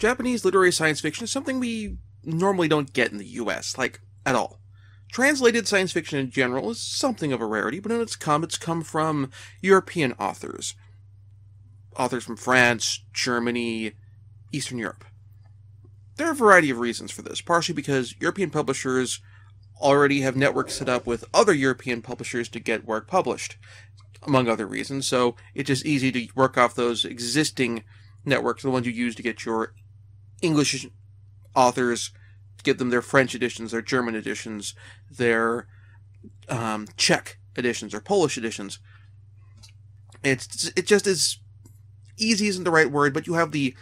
Japanese literary science fiction is something we normally don't get in the US, like, at all. Translated science fiction in general is something of a rarity, but when it's come, it's come from European authors. Authors from France, Germany, Eastern Europe. There are a variety of reasons for this, partially because European publishers already have networks set up with other European publishers to get work published, among other reasons, so it's just easy to work off those existing networks, the ones you use to get your English authors, give them their French editions, their German editions, their um, Czech editions, or Polish editions. It's it just is easy isn't the right word, but you have the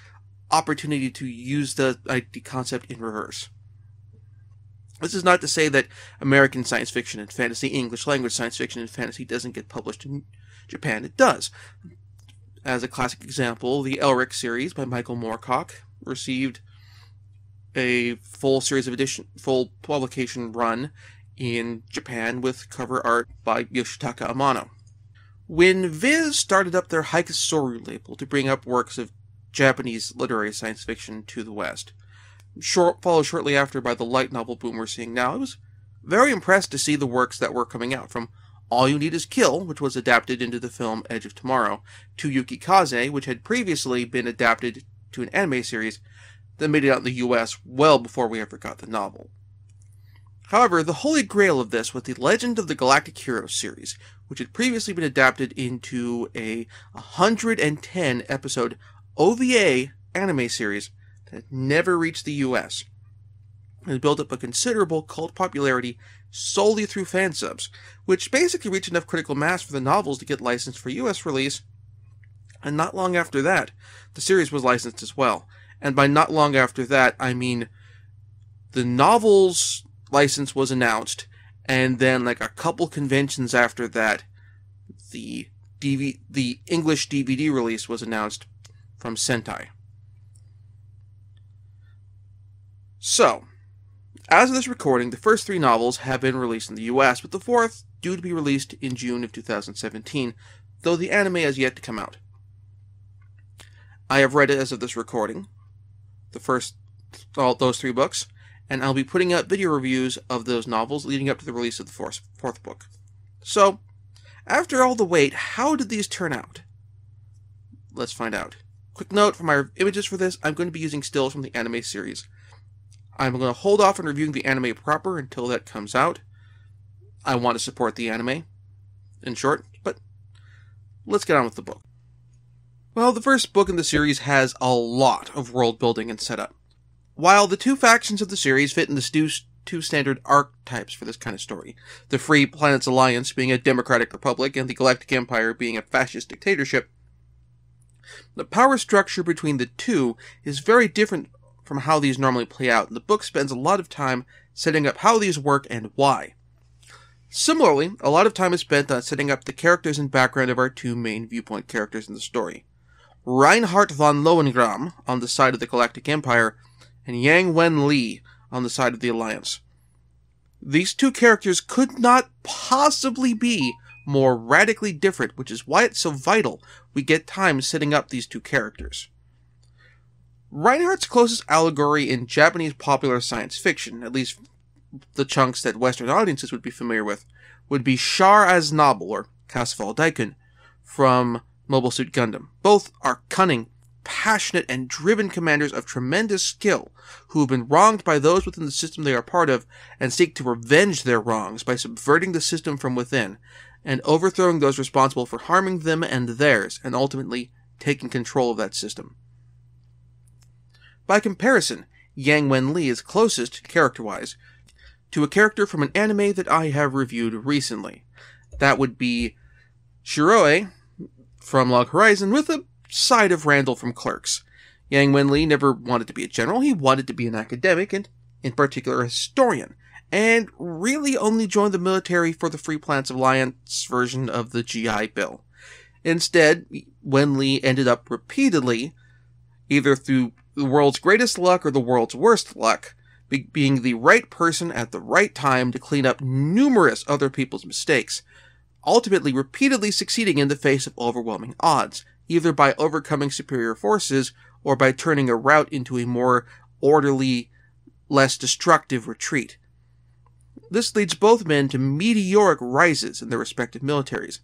opportunity to use the, uh, the concept in reverse. This is not to say that American science fiction and fantasy, English language science fiction and fantasy doesn't get published in Japan. It does. As a classic example, the Elric series by Michael Moorcock received a full series of edition, full publication run in Japan with cover art by Yoshitaka Amano. When Viz started up their Haikasoru label to bring up works of Japanese literary science fiction to the West, short, followed shortly after by the light novel boom we're seeing now, I was very impressed to see the works that were coming out from All You Need Is Kill, which was adapted into the film Edge of Tomorrow, to Yuki Kaze, which had previously been adapted to an anime series that made it out in the US well before we ever got the novel. However, the holy grail of this was the Legend of the Galactic Heroes series, which had previously been adapted into a 110 episode OVA anime series that never reached the US. and built up a considerable cult popularity solely through fan subs, which basically reached enough critical mass for the novels to get licensed for US release. And not long after that, the series was licensed as well. And by not long after that, I mean the novels license was announced, and then like a couple conventions after that, the DV- the English DVD release was announced from Sentai. So, as of this recording, the first three novels have been released in the US, with the fourth due to be released in June of 2017, though the anime has yet to come out. I have read it as of this recording, the first, all those three books, and I'll be putting out video reviews of those novels leading up to the release of the fourth, fourth book. So, after all the wait, how did these turn out? Let's find out. Quick note for my images for this, I'm going to be using stills from the anime series. I'm going to hold off on reviewing the anime proper until that comes out. I want to support the anime, in short, but let's get on with the book. Well, the first book in the series has a lot of world building and setup. While the two factions of the series fit in the two standard archetypes for this kind of story, the Free Planets Alliance being a democratic republic and the Galactic Empire being a fascist dictatorship, the power structure between the two is very different from how these normally play out, and the book spends a lot of time setting up how these work and why. Similarly, a lot of time is spent on setting up the characters and background of our two main viewpoint characters in the story. Reinhard von Lohengramm on the side of the Galactic Empire, and Yang Wen Li on the side of the Alliance. These two characters could not possibly be more radically different, which is why it's so vital we get time setting up these two characters. Reinhard's closest allegory in Japanese popular science fiction, at least the chunks that Western audiences would be familiar with, would be Char Aznable, or Casval Deikun, from Mobile Suit Gundam. Both are cunning, passionate, and driven commanders of tremendous skill who have been wronged by those within the system they are part of and seek to revenge their wrongs by subverting the system from within and overthrowing those responsible for harming them and theirs, and ultimately taking control of that system. By comparison, Yang Wen Li is closest, character-wise, to a character from an anime that I have reviewed recently. That would be Shiroe from Log Horizon with a side of Randall from Clerks. Yang Wenli never wanted to be a general, he wanted to be an academic, and in particular a historian, and really only joined the military for the Free Planets Alliance version of the GI Bill. Instead, Wenli ended up repeatedly, either through the world's greatest luck or the world's worst luck, be- being the right person at the right time to clean up numerous other people's mistakes, ultimately repeatedly succeeding in the face of overwhelming odds, either by overcoming superior forces or by turning a rout into a more orderly, less destructive retreat. This leads both men to meteoric rises in their respective militaries.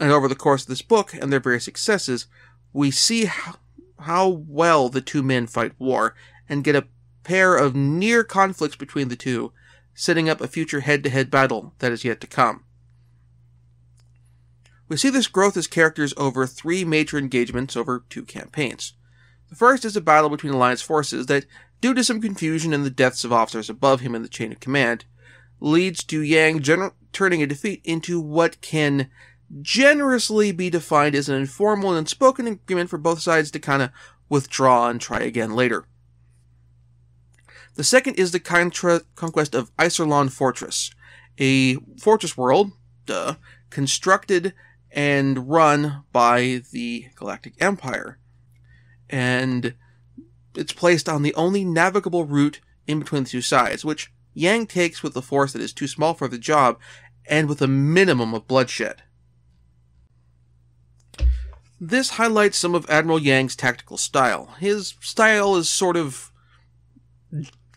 And over the course of this book and their various successes, we see how, how well the two men fight war and get a pair of near conflicts between the two, setting up a future head to head battle that is yet to come. We see this growth as characters over three major engagements over two campaigns. The first is a battle between Alliance forces that, due to some confusion and the deaths of officers above him in the chain of command, leads to Yang gener- turning a defeat into what can generously be defined as an informal and unspoken agreement for both sides to kind of withdraw and try again later. The second is the contra- conquest of Iserlohn Fortress, a fortress world, duh, constructed and run by the Galactic Empire. And it's placed on the only navigable route in between the two sides, which Yang takes with a force that is too small for the job and with a minimum of bloodshed. This highlights some of Admiral Yang's tactical style. His style is sort of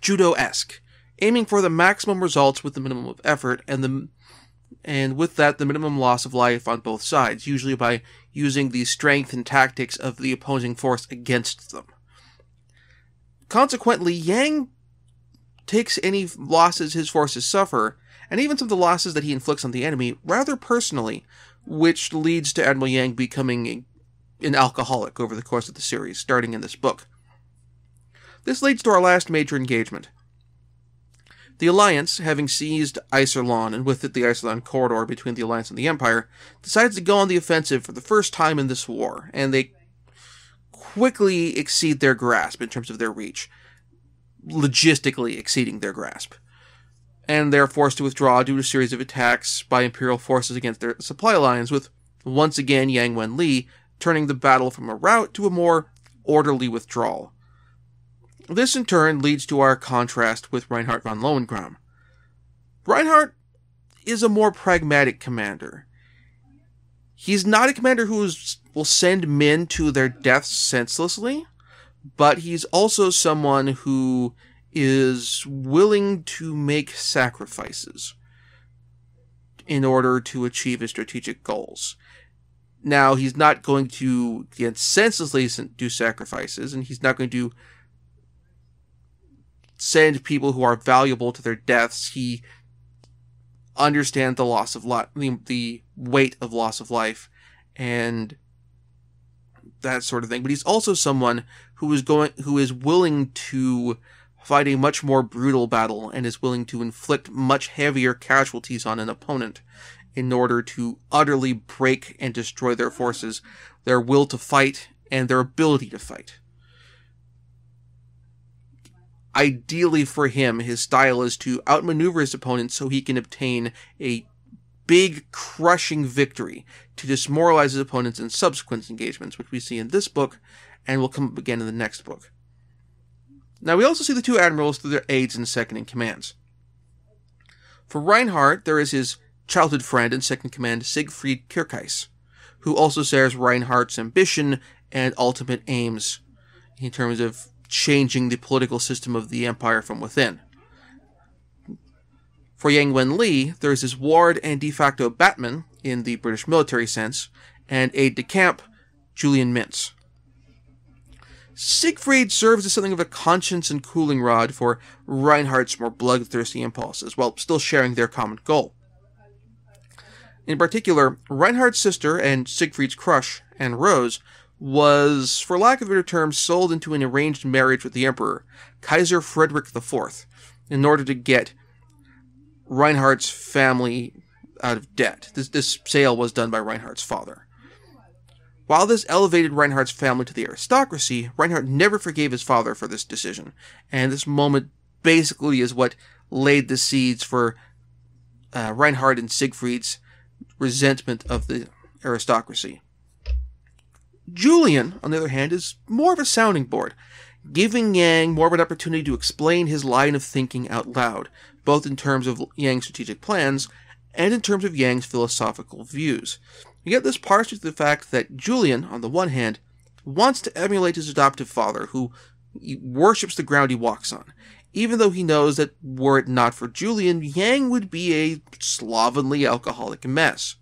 judo esque, aiming for the maximum results with the minimum of effort, and the and with that the minimum loss of life on both sides, usually by using the strength and tactics of the opposing force against them. Consequently, Yang takes any losses his forces suffer, and even some of the losses that he inflicts on the enemy, rather personally, which leads to Admiral Yang becoming an alcoholic over the course of the series, starting in this book. This leads to our last major engagement. The Alliance, having seized Iserlohn and with it the Iserlohn corridor between the Alliance and the Empire, decides to go on the offensive for the first time in this war, and they quickly exceed their grasp in terms of their reach, logistically exceeding their grasp. And they're forced to withdraw due to a series of attacks by Imperial forces against their supply lines, with once again Yang Wenli turning the battle from a rout to a more orderly withdrawal. This in turn leads to our contrast with Reinhard von Lohengramm. Reinhard is a more pragmatic commander. He's not a commander who will send men to their deaths senselessly, but he's also someone who is willing to make sacrifices in order to achieve his strategic goals. Now, he's not going to again, senselessly do sacrifices, and he's not going to send people who are valuable to their deaths. He understands the loss of the, the weight of loss of life, and that sort of thing. But he's also someone who is going, who is willing to fight a much more brutal battle and is willing to inflict much heavier casualties on an opponent in order to utterly break and destroy their forces, their will to fight, and their ability to fight ideally for him, his style is to outmaneuver his opponent so he can obtain a big, crushing victory to demoralize his opponents in subsequent engagements, which we see in this book and will come up again in the next book. Now, we also see the two admirals through their aides and second in commands. For Reinhard, there is his childhood friend and second command, Siegfried Kircheis, who also shares Reinhard's ambition and ultimate aims in terms of changing the political system of the empire from within. For Yang Wen Li, there is his ward and de facto Batman, in the British military sense, and aide de camp, Julian Mintz. Siegfried serves as something of a conscience and cooling rod for Reinhard's more bloodthirsty impulses, while still sharing their common goal. In particular, Reinhardt's sister and Siegfried's crush, Anne Rose, was, for lack of a better term, sold into an arranged marriage with the Emperor, Kaiser Frederick IV, in order to get Reinhard's family out of debt. This, this sale was done by Reinhard's father. While this elevated Reinhard's family to the aristocracy, Reinhard never forgave his father for this decision, and this moment basically is what laid the seeds for uh, Reinhard and Siegfried's resentment of the aristocracy. Julian, on the other hand, is more of a sounding board, giving Yang more of an opportunity to explain his line of thinking out loud, both in terms of Yang's strategic plans and in terms of Yang's philosophical views. You get this partially through the fact that Julian, on the one hand, wants to emulate his adoptive father, who worships the ground he walks on, even though he knows that were it not for Julian, Yang would be a slovenly alcoholic mess.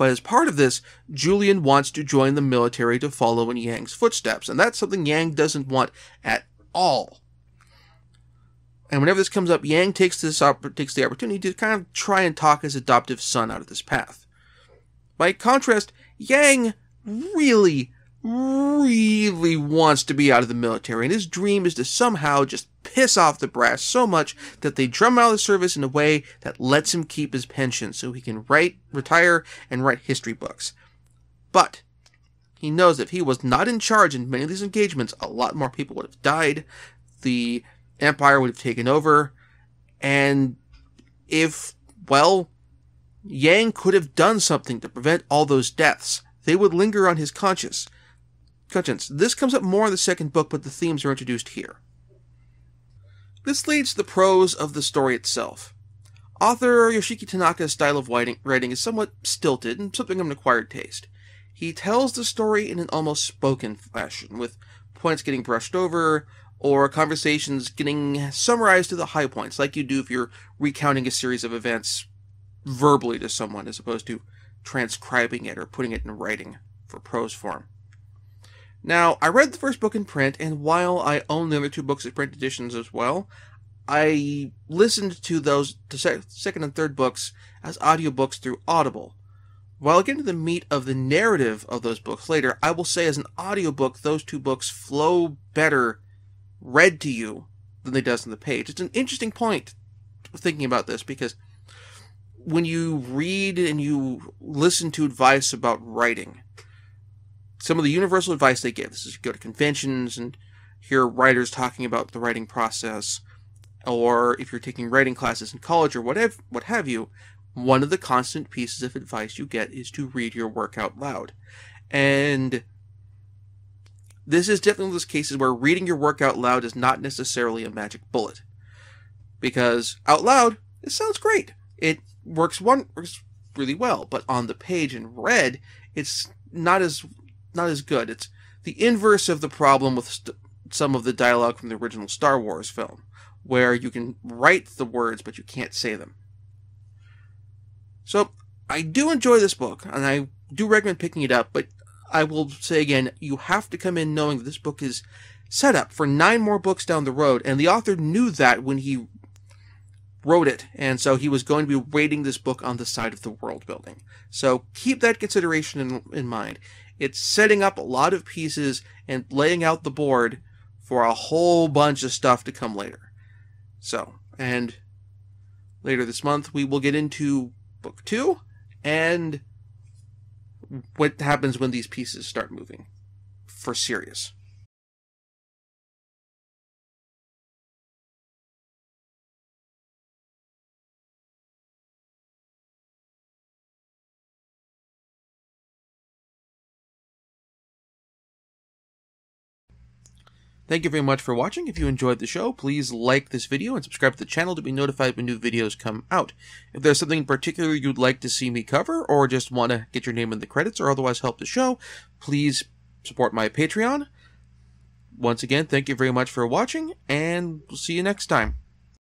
But as part of this, Julian wants to join the military to follow in Yang's footsteps, and that's something Yang doesn't want at all. And whenever this comes up, Yang takes this op- takes the opportunity to kind of try and talk his adoptive son out of this path. By contrast, Yang really, really wants to be out of the military, and his dream is to somehow just piss off the brass so much that they drum out of the service in a way that lets him keep his pension so he can write, retire, and write history books. But he knows if he was not in charge in many of these engagements, a lot more people would have died, the empire would have taken over, and if, well, Yang could have done something to prevent all those deaths. They would linger on his conscience. Conscience. This comes up more in the second book, but the themes are introduced here. This leads to the prose of the story itself. Author Yoshiki Tanaka's style of writing is somewhat stilted and something of an acquired taste. He tells the story in an almost spoken fashion, with points getting brushed over, or conversations getting summarized to the high points, like you do if you're recounting a series of events verbally to someone, as opposed to transcribing it or putting it in writing for prose form. Now, I read the first book in print, and while I own the other two books as print editions as well, I listened to those the second and third books as audiobooks through Audible. While I get into the meat of the narrative of those books later, I will say as an audiobook, those two books flow better read to you than they does on the page. It's an interesting point thinking about this because when you read and you listen to advice about writing, some of the universal advice they give. This is go to conventions and hear writers talking about the writing process, or if you're taking writing classes in college or whatever, what have you. One of the constant pieces of advice you get is to read your work out loud, and this is definitely one of those cases where reading your work out loud is not necessarily a magic bullet, because out loud it sounds great. It works one works really well, but on the page in red, it's not as not as good. It's the inverse of the problem with st- some of the dialogue from the original Star Wars film, where you can write the words but you can't say them. So I do enjoy this book, and I do recommend picking it up. But I will say again, you have to come in knowing that this book is set up for nine more books down the road, and the author knew that when he wrote it, and so he was going to be rating this book on the side of the world building. So keep that consideration in, in mind. It's setting up a lot of pieces and laying out the board for a whole bunch of stuff to come later. So, and later this month we will get into book two and what happens when these pieces start moving for serious. Thank you very much for watching. If you enjoyed the show, please like this video and subscribe to the channel to be notified when new videos come out. If there's something in particular you'd like to see me cover, or just want to get your name in the credits, or otherwise help the show, please support my Patreon. Once again, thank you very much for watching, and we'll see you next time.